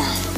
Yeah.